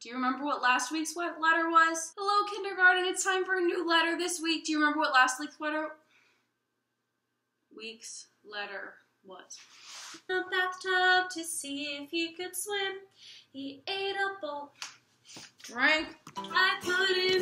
Do you remember what last week's letter was? Hello, kindergarten. It's time for a new letter this week. Do you remember what last week's letter? Week's letter was. A bathtub to see if he could swim. He ate a bowl. Drink. I put him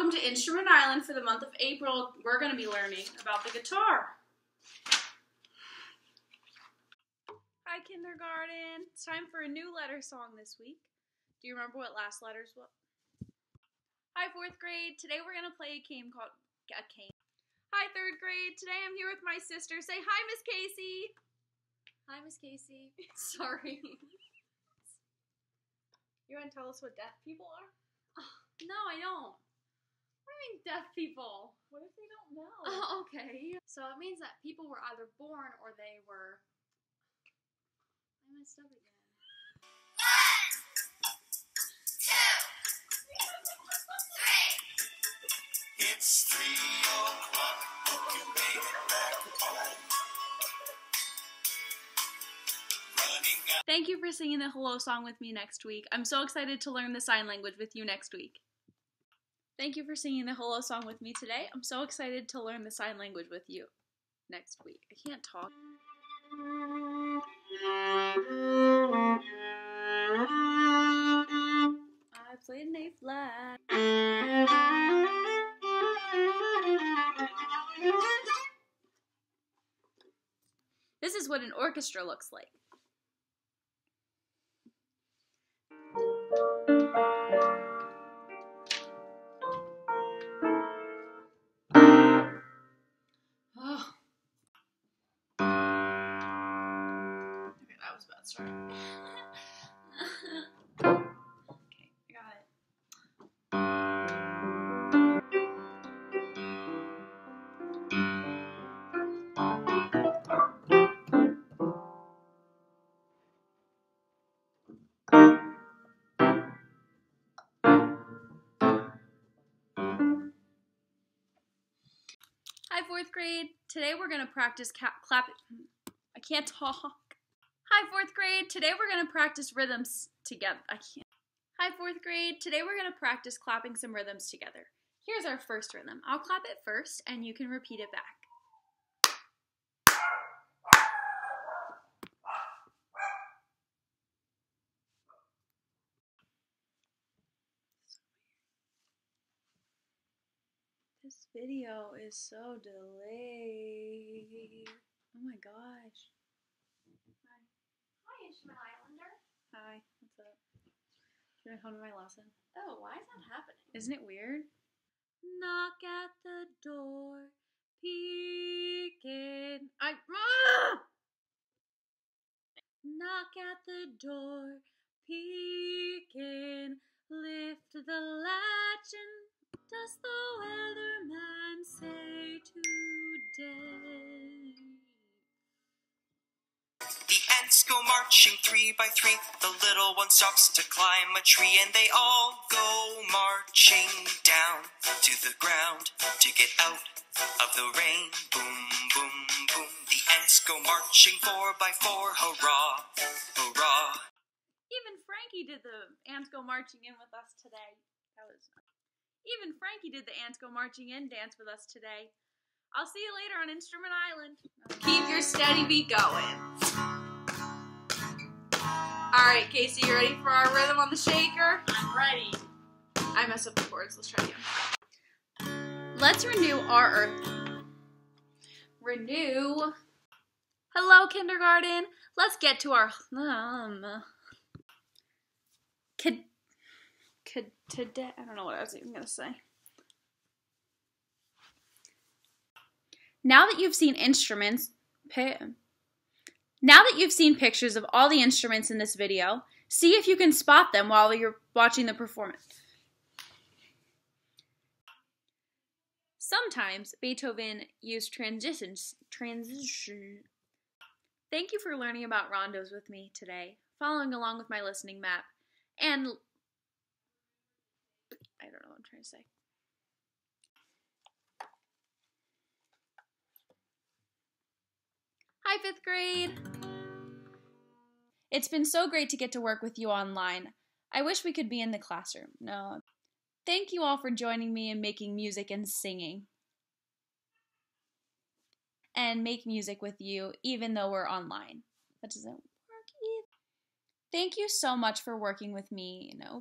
Welcome to Instrument Island for the month of April. We're going to be learning about the guitar. Hi, kindergarten. It's time for a new letter song this week. Do you remember what last letters were? Hi, fourth grade. Today we're going to play a game called a game. Hi, third grade. Today I'm here with my sister. Say hi, Miss Casey. Hi, Miss Casey. Sorry. You want to tell us what deaf people are? Oh, no, I don't. You mean deaf people? What if they don't know? Oh, okay. So it means that people were either born or they were. I messed up again. It's three o'clock. Hope you made it back home. Thank you for singing the hello song with me next week. I'm so excited to learn the sign language with you next week. Thank you for singing the hello song with me today. I'm so excited to learn the sign language with you next week. I can't talk. I played an A flat. This is what an orchestra looks like. Hi, fourth grade. Today we're going to practice clap. I can't talk. Hi, fourth grade. Today we're going to practice rhythms together. I can't. Hi, fourth grade. Today we're going to practice clapping some rhythms together. Here's our first rhythm. I'll clap it first, and you can repeat it back. This video is so delayed. Oh my gosh. Hi, Instrument Islander. Hi, what's up? Should I come to my lesson? Oh, why is that happening? Isn't it weird? Knock at the door, peeking. I. Ah! Knock at the door, peeking. Lift the The ants go marching three by three. The little one stops to climb a tree, and they all go marching down to the ground to get out of the rain. Boom, boom, boom. The ants go marching four by four. Hurrah, hurrah. Even Frankie did the ants go marching in with us today. That was even Frankie did the ants go marching in dance with us today. I'll see you later on Instrument Island. Keep your steady beat going. All right, Casey, you ready for our rhythm on the shaker? I'm ready. I messed up the chords. Let's try again. Let's renew our earth. Renew. Hello, kindergarten. Let's get to our um. Could, could today? I don't know what I was even gonna say. Now that you've seen instruments, pi- now that you've seen pictures of all the instruments in this video, See if you can spot them while you're watching the performance. Sometimes Beethoven used transitions. Transition. Thank you for learning about rondos with me today, following along with my listening map, and I don't know what I'm trying to say. Hi, fifth grade! It's been so great to get to work with you online. I wish we could be in the classroom. No. Thank you all for joining me in making music and singing. And make music with you, even though we're online. That doesn't work either. Thank you so much for working with me, you know,